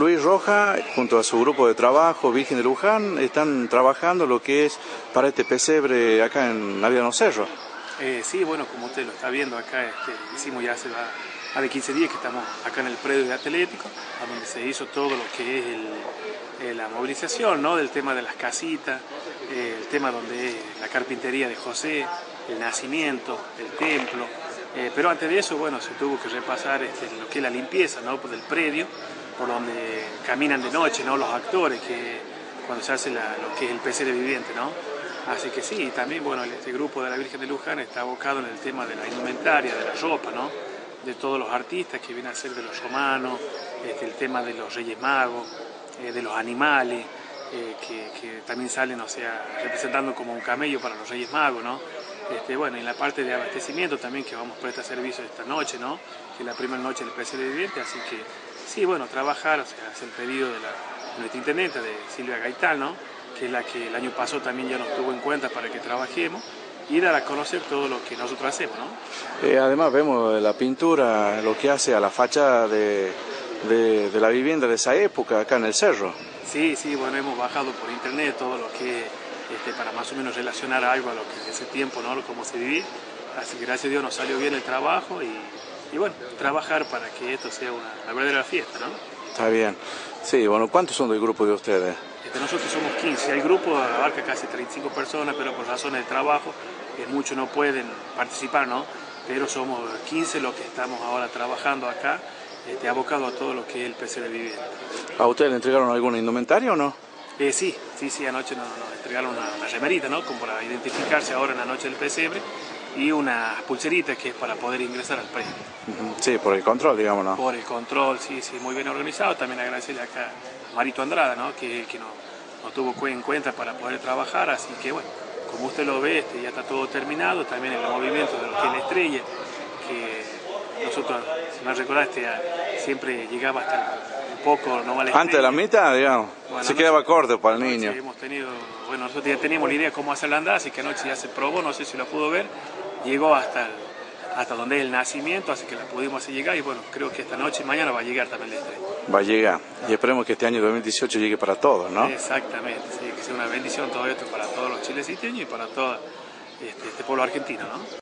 Luis Roja, junto a su grupo de trabajo, Virgen de Luján, están trabajando lo que es para este pesebre acá en Navidad Cerro. Eh, sí, bueno, como usted lo está viendo acá, este, hicimos ya hace más de 15 días que estamos acá en el predio de Atlético, donde se hizo todo lo que es eh, la movilización, ¿no? Del tema de las casitas, eh, el tema donde la carpintería de José, el nacimiento, el templo, pero antes de eso, bueno, se tuvo que repasar este, lo que es la limpieza, ¿no? Del predio, por donde caminan de noche ¿no? los actores, que cuando se hace lo que es el PCR viviente. ¿no? Así que sí, también bueno, este grupo de la Virgen de Luján está abocado en el tema de la indumentaria, de la ropa, ¿no? de todos los artistas que vienen a ser de los romanos, este, el tema de los reyes magos, eh, de los animales, eh, que, también salen, o sea, representando como un camello para los reyes magos, ¿no? Este, bueno, y la parte de abastecimiento también que vamos a prestar servicio esta noche, ¿no? Que es la primera noche del PCR viviente, así que Sí, bueno, trabajar, o sea, hacer el pedido de, la, nuestra intendente, de Silvia Gaitán, ¿no? que es la que el año pasado también ya nos tuvo en cuenta para que trabajemos y dar a conocer todo lo que nosotros hacemos. ¿no? Eh, además vemos la pintura, lo que hace a la fachada de, de, la vivienda de esa época acá en el cerro. Sí, sí, bueno, hemos bajado por internet todo lo que, este, para más o menos relacionar algo a lo que ese tiempo, ¿no? Cómo se vivía. Así que gracias a Dios nos salió bien el trabajo y y bueno, trabajar para que esto sea una, verdadera fiesta, ¿no? Está bien. Sí, bueno, ¿cuántos son del grupo de ustedes? Este, nosotros somos 15, el grupo abarca casi 35 personas, pero por razones de trabajo, eh, muchos no pueden participar, ¿no? Pero somos 15 los que estamos ahora trabajando acá, este, abocados a todo lo que es el PC de vivienda. ¿A ustedes le entregaron alguna indumentaria o no? Eh, sí, sí, sí, anoche nos, entregaron una, una, remerita, ¿no? Como para identificarse ahora en la noche del pesebre y una pulserita que es para poder ingresar al premio. Sí, por el control, digamos, ¿no? Por el control, sí, sí, muy bien organizado. También agradecerle acá a Marito Andrada, ¿no? Que, que nos, tuvo en cuenta para poder trabajar, así que bueno, como usted lo ve, este, ya está todo terminado, también el movimiento de lo que es la estrella, que nosotros, si me recordaste, siempre llegaba hasta un poco, no vale. Antes de la mitad, digamos, se quedaba corto para el niño. hemos tenido, bueno, nosotros ya teníamos la idea de cómo hacer la andada, así que anoche ya se probó, no sé si lo pudo ver, llegó hasta, hasta donde es el nacimiento, así que la pudimos hacer llegar y bueno, creo que esta noche y mañana va a llegar también la estrella. Va a llegar y esperemos que este año 2018 llegue para todos, ¿no? Exactamente, sí, que sea una bendición todo esto para todos los chilecitos y para todo este, este pueblo argentino, ¿no?